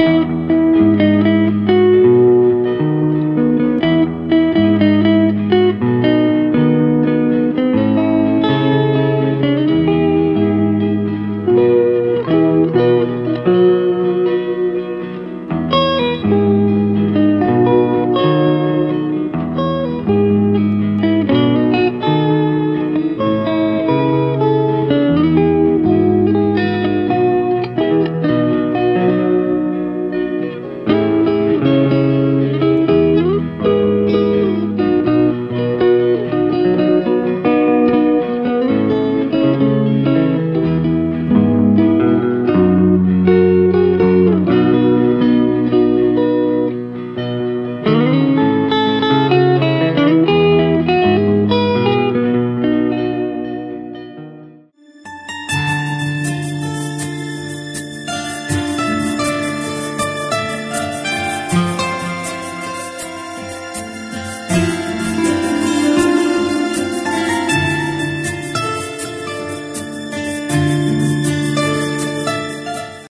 Música